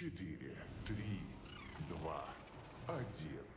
четыре, три, два, один.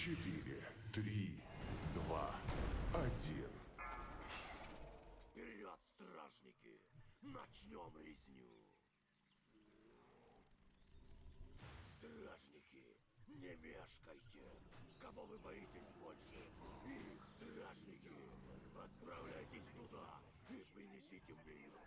Четыре, три, два, один. Вперед, стражники! Начнем резню! Стражники, не мешкайте! Кого вы боитесь больше? Их, стражники! Отправляйтесь туда и принесите мне их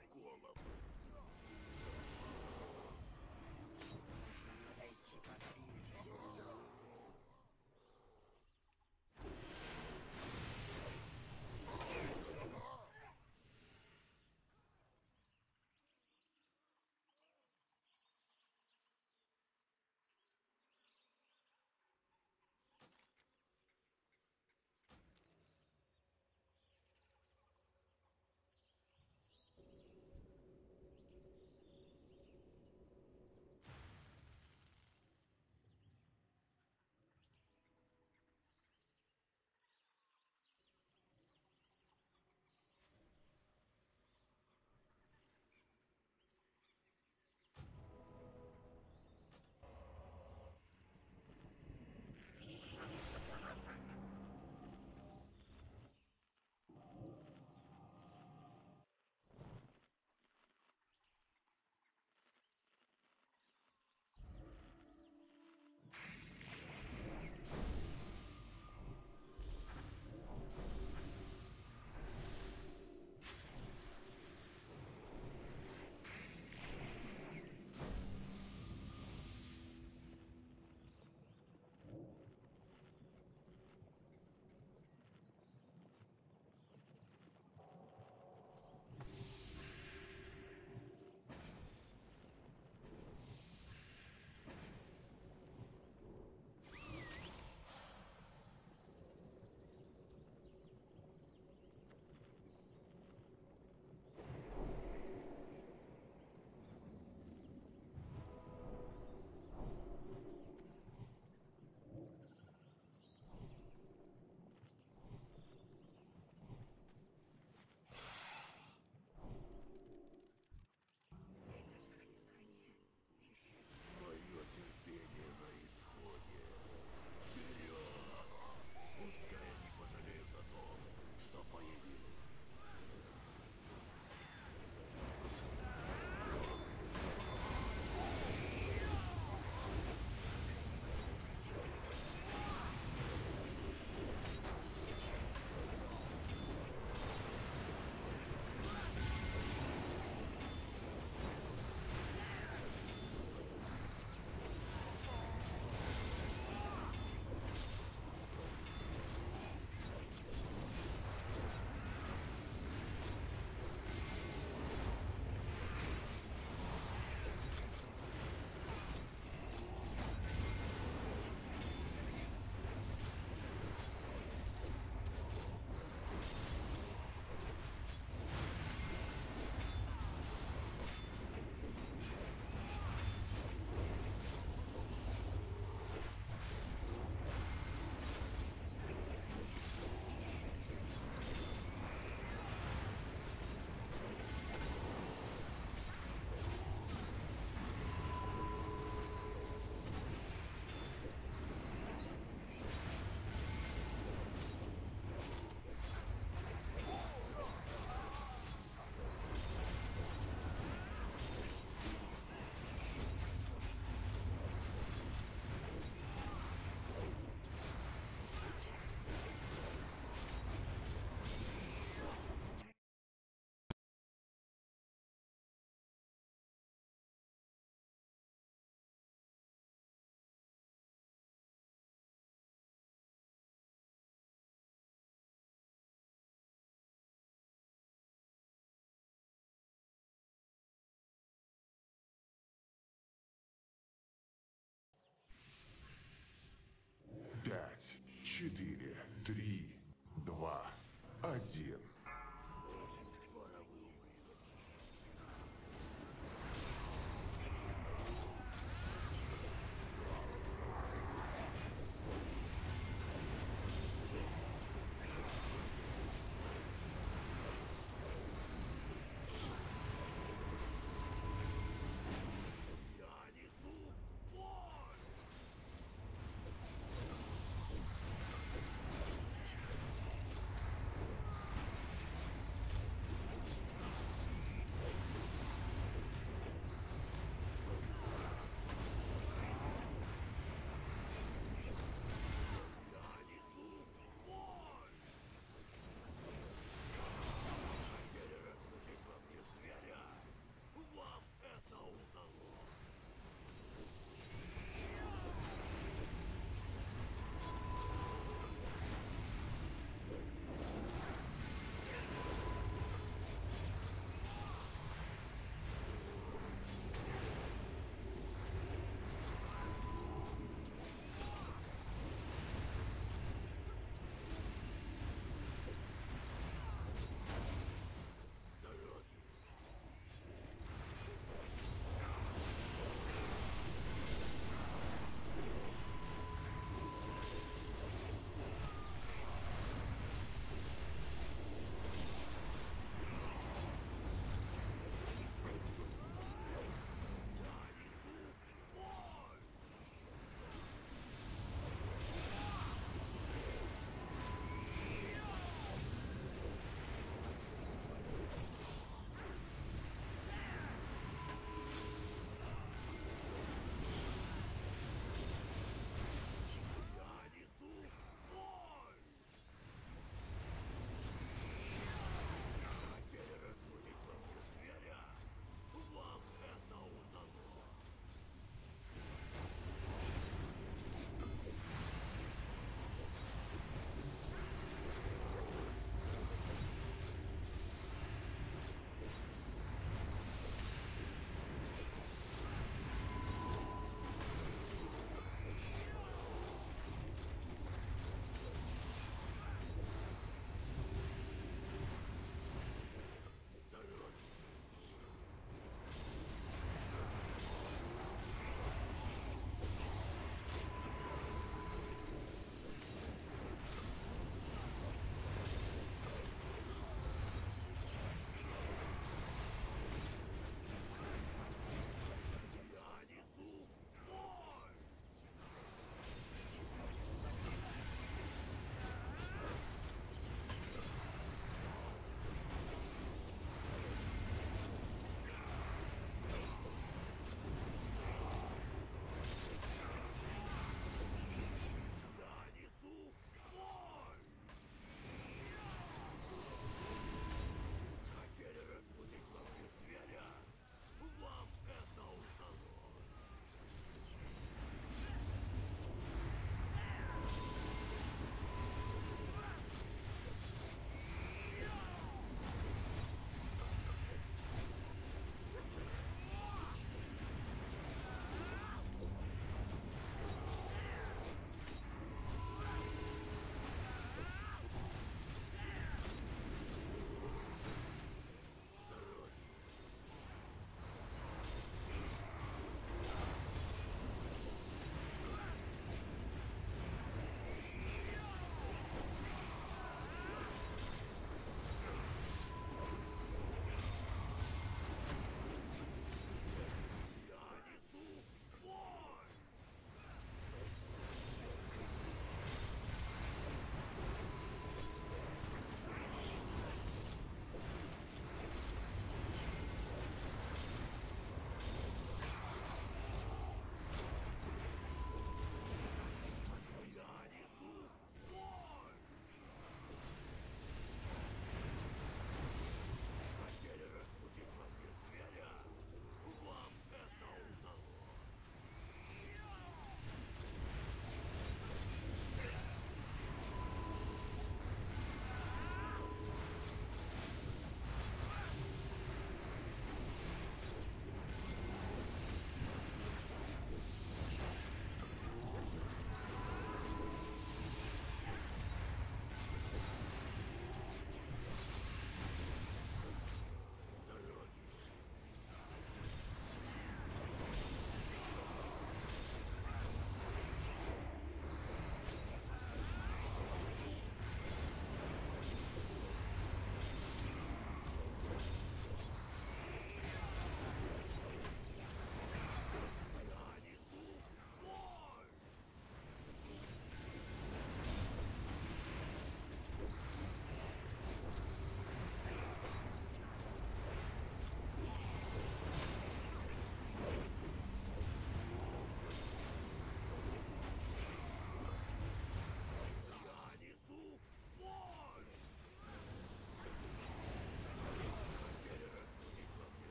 4, 3, 2, 1.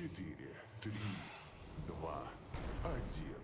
Четыре, три, два, один.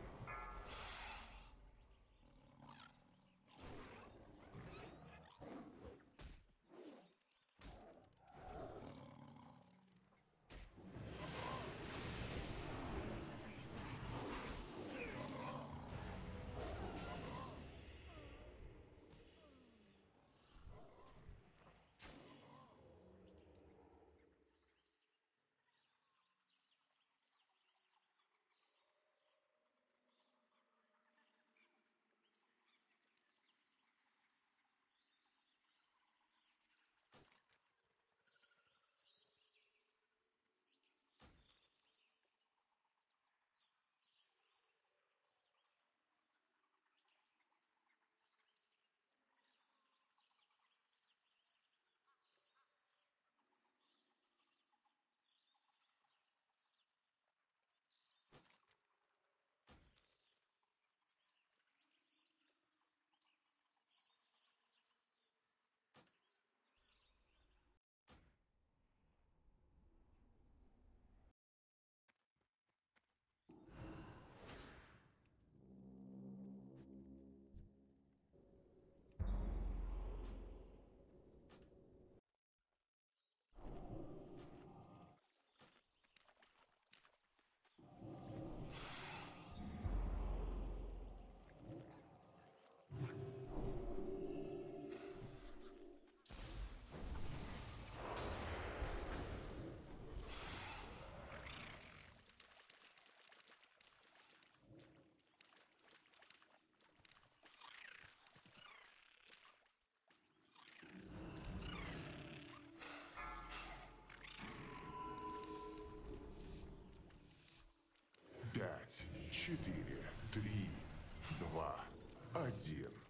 Четыре, три, два, один.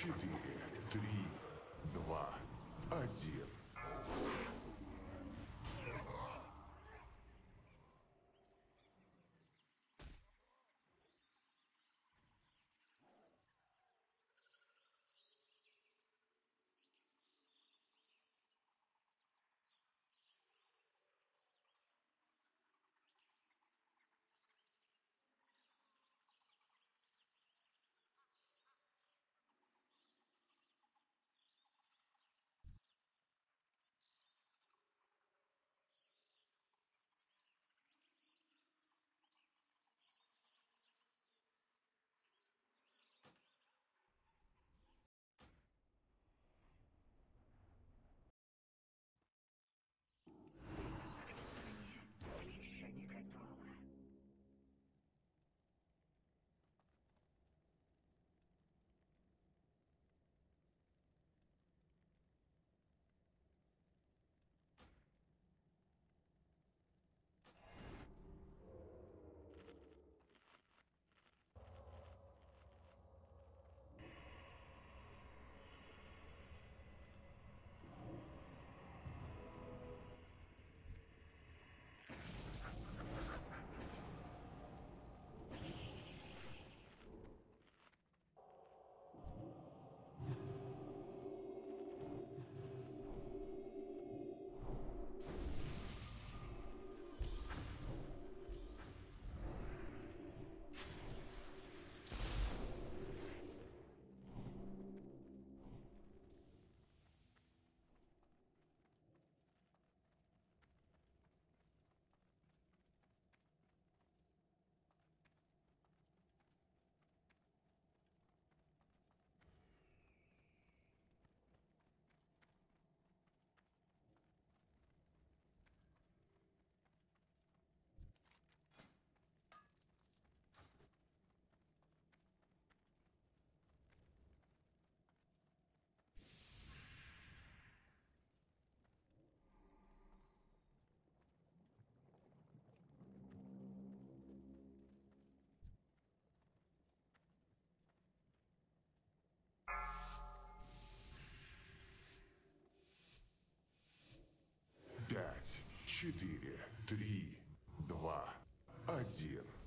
4, 3, 2, 1. 4, 3, 2, 1.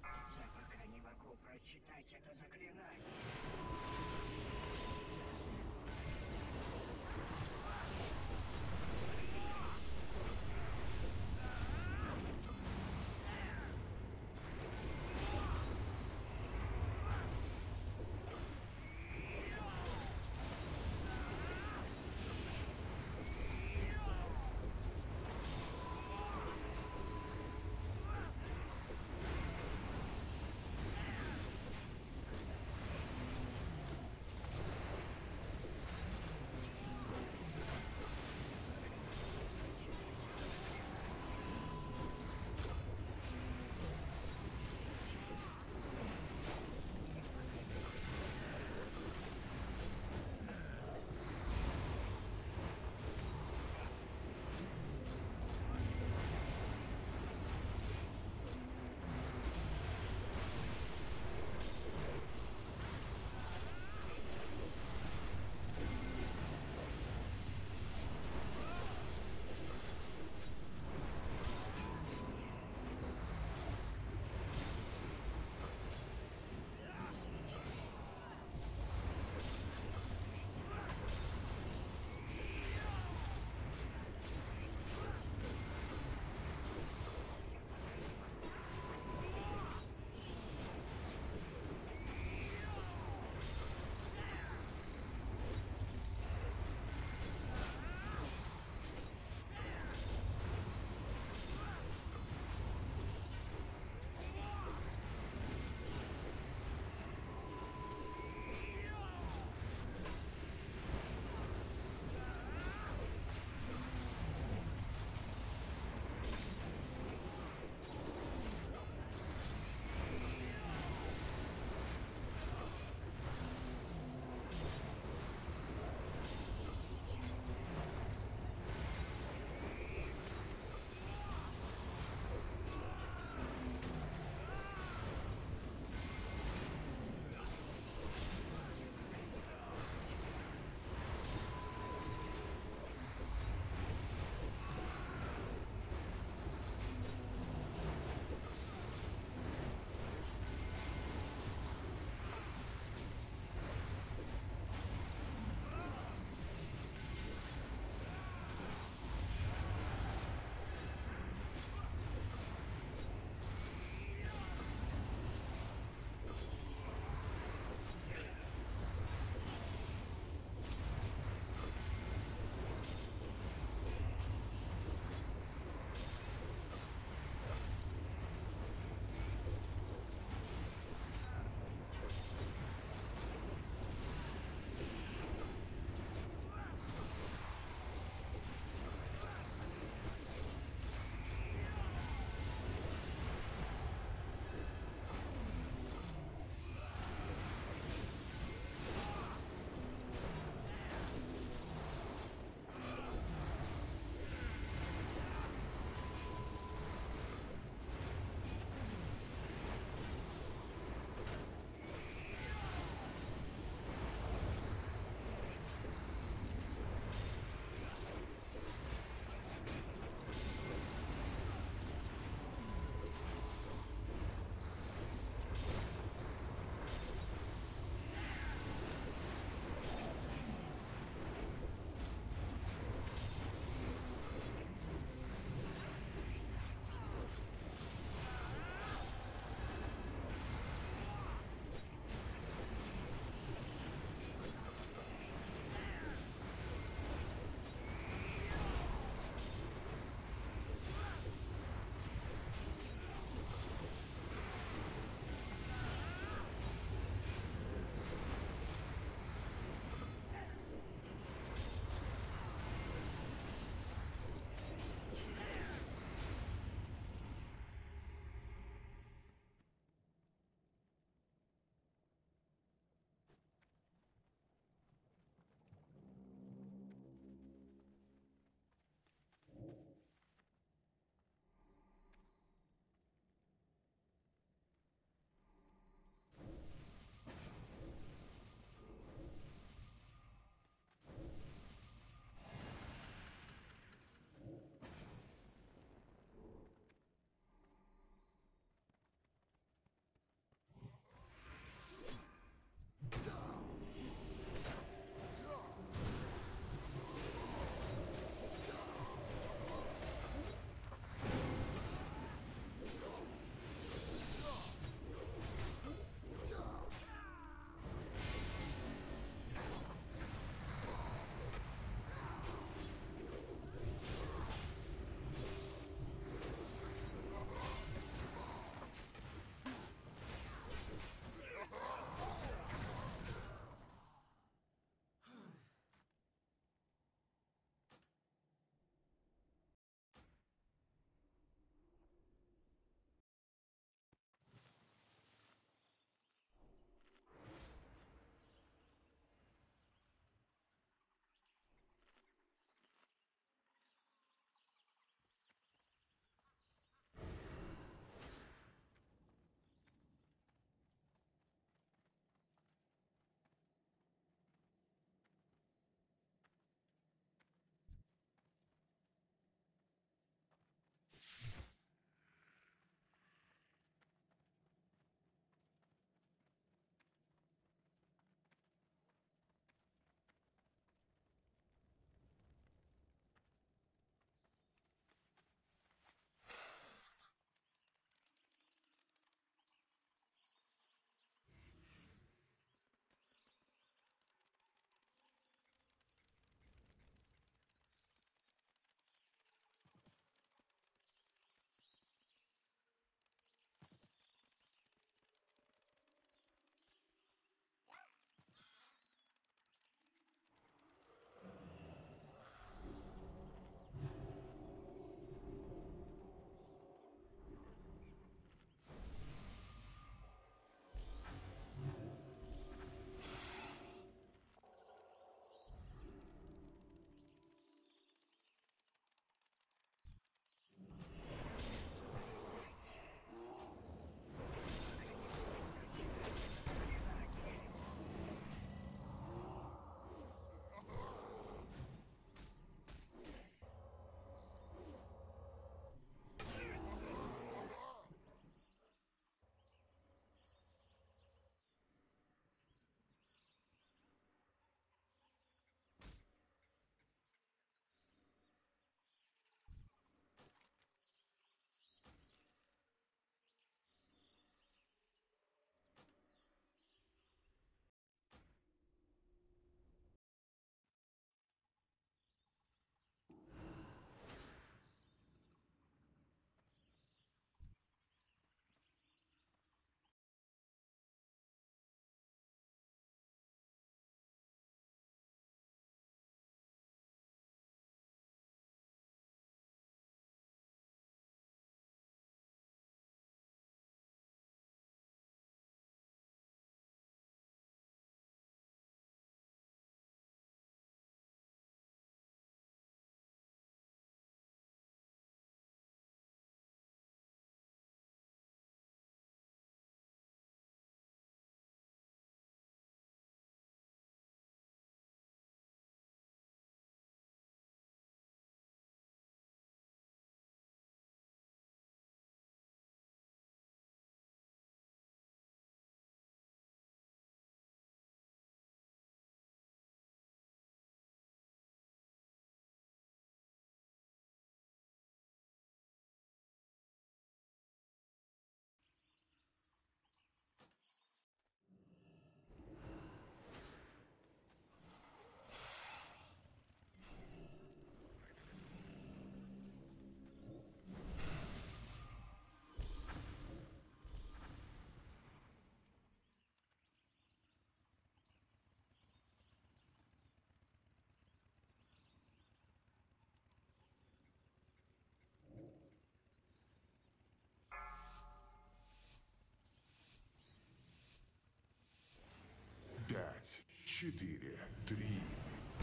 Четыре, три,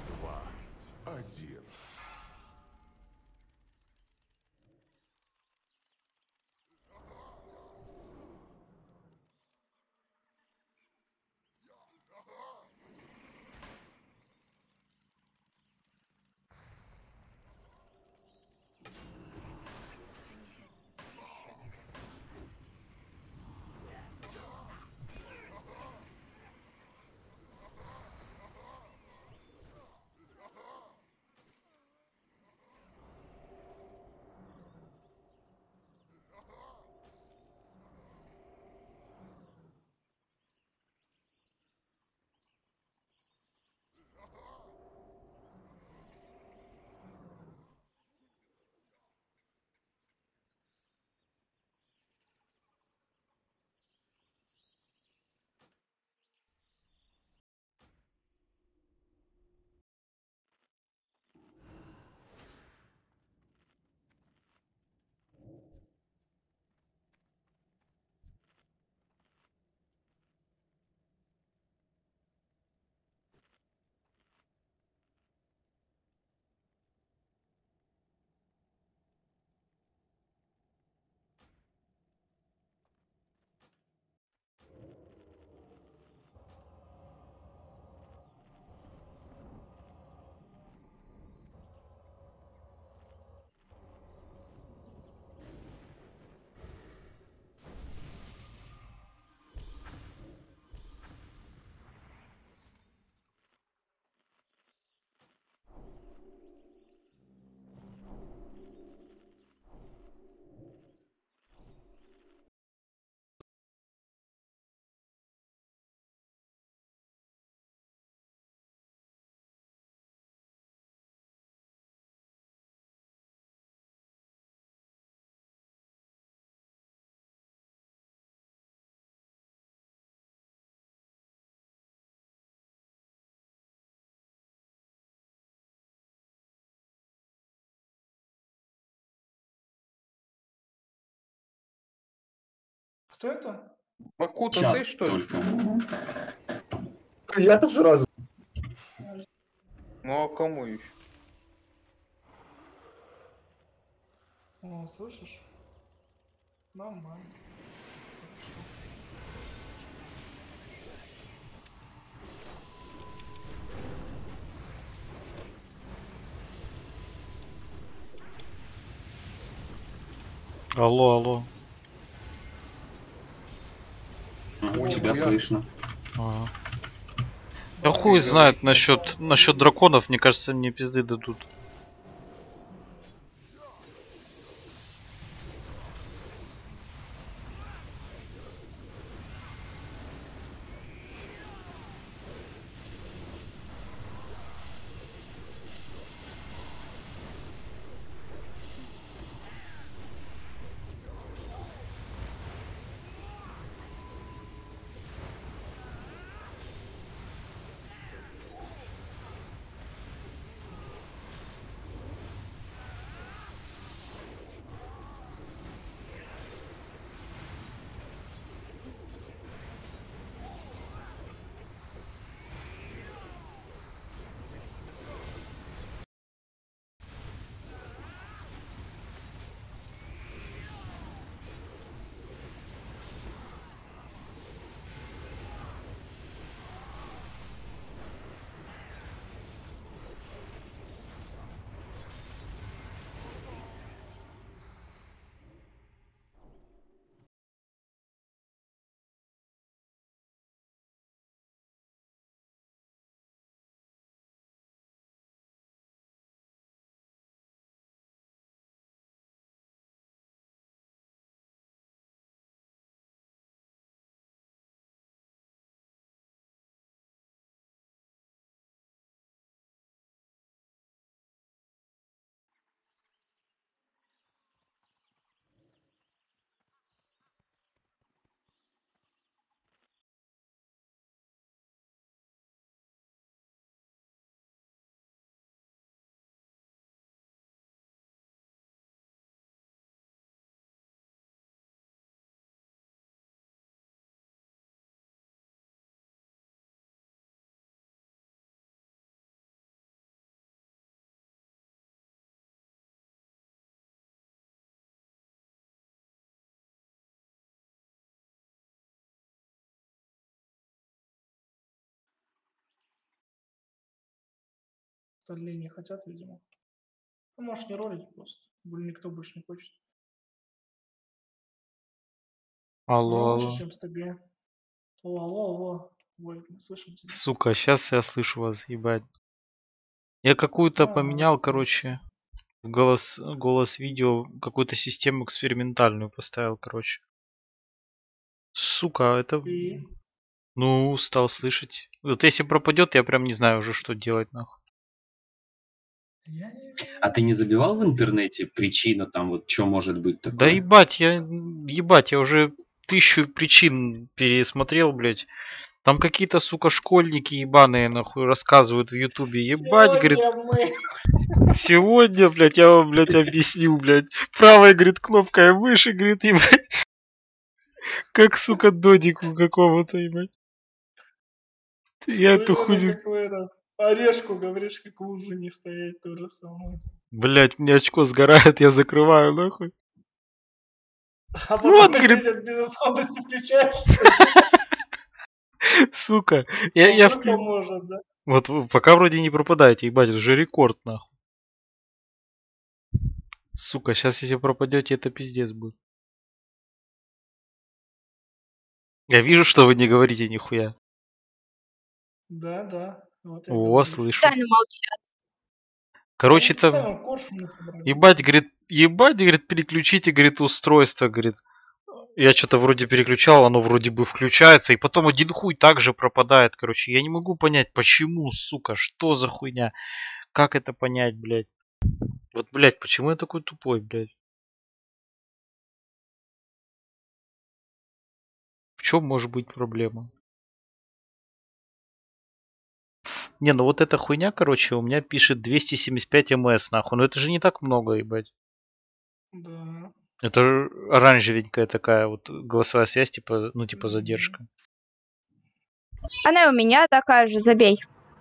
два, один. Кто это? Макута, Чат ты что ли? только. Я-то сразу. Ну а кому еще? О, слышишь? Нормально. Хорошо. Алло, алло. Ага, тебя я- слышно. Ага. Да хуй знает насчет насчет драконов, мне кажется, мне пизды дадут. Остальные не хотят, видимо. Ну, можешь не ролить просто. Блин, никто больше не хочет. Алло, Лучше, алло. чем с ТГ. Алло, алло, алло. Ой, мы слышим тебя. Сука, сейчас я слышу вас, ебать. Я какую-то А, поменял, слышно. короче, в голос, голос видео, какую-то систему экспериментальную поставил, короче. Сука, это... И? Ну, стал слышать. Вот если пропадет, я прям не знаю уже, что делать, нахуй. А ты не забивал в интернете причина там вот что может быть такое? Да ебать, я... Ебать, я уже тысячу причин пересмотрел, блядь. Там какие-то, сука, школьники ебаные, нахуй, рассказывают в ютубе. Ебать, говорит, Сегодня мы... Сегодня, блядь, я вам, блядь, объясню, блядь. Правой, говорит, кнопкой выше, говорит, ебать. Как, сука, додику какому-то, ебать. Я эту хуйню... в Орешку говоришь, как в луже не стоять, то же самое. Блядь, мне очко сгорает, я закрываю, нахуй. А потом Вот, ты говорит. от безысходности включаешься, Сука, я, я вклю- поможет, да? Вот пока вроде не пропадаете, ебать, это уже рекорд, нахуй. Сука, сейчас если пропадете, это пиздец будет. Я вижу, что вы не говорите нихуя. Да, да. Вот я О, слышу. Специально молчат. Короче, Они там... Ебать, говорит, ебать, говорит, переключите, говорит, устройство, говорит. Я что-то вроде переключал, оно вроде бы включается, и потом один хуй также пропадает, короче. Я не могу понять, почему, сука, что за хуйня. Как это понять, блядь? Вот, блядь, почему я такой тупой, блядь? В чем может быть проблема? Не, ну вот эта хуйня, короче, у меня пишет 275 МС, нахуй. Но это же не так много, ебать. Да. Это же оранжевенькая такая вот голосовая связь, типа, ну, типа задержка. Она и у меня такая же, забей.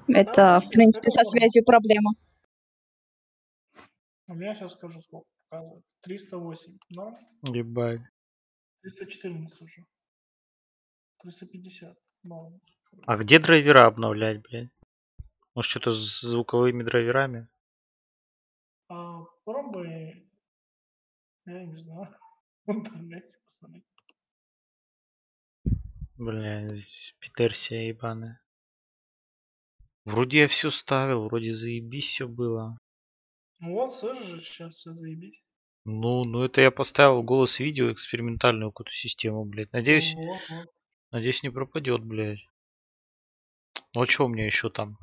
Это, в всё, принципе, со связью проблема. У меня сейчас скажу, сколько показывает. 308. Норм? Ебать. 314 уже. 350. Норм. А где драйвера обновлять, блядь? Может, что-то с звуковыми драйверами? А, пробуй. Я не знаю. В интернете, пацаны. Бля, здесь Питерсия ебаная. Вроде я все ставил, вроде заебись все было. Ну вот, слышишь, сейчас все заебись. Ну, ну это я поставил голос видео экспериментальную какую-то систему, блядь. Надеюсь, Ну Вот, вот. надеюсь не пропадет, блядь. Ну а что у меня еще там?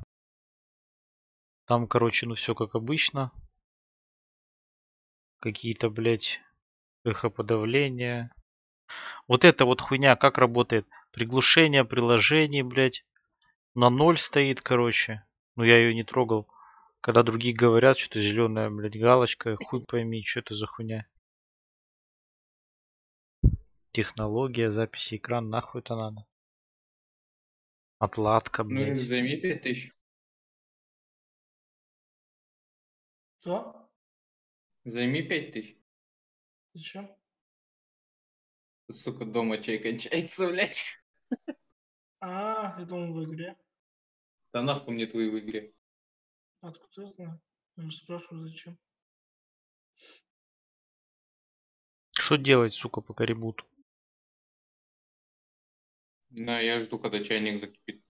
Там, короче, ну все как обычно. Какие-то, блядь, эхоподавления. Вот эта вот хуйня как работает? Приглушение приложений, блядь. На ноль стоит, короче. Ну я ее не трогал. Когда другие говорят, что-то зеленая, блядь, галочка. Хуй пойми, что это за хуйня. Технология, записи экран, нахуй это надо. Отладка, Ну, блядь. займи 5000. Что? Займи 5000. Зачем? Сука, дома чай кончается, блядь. А, я думал в игре. Да нахуй мне твои в игре. Откуда я знаю? Я же спрашиваю, зачем. Что делать, сука, пока ребут? Да, я жду, когда чайник закипит.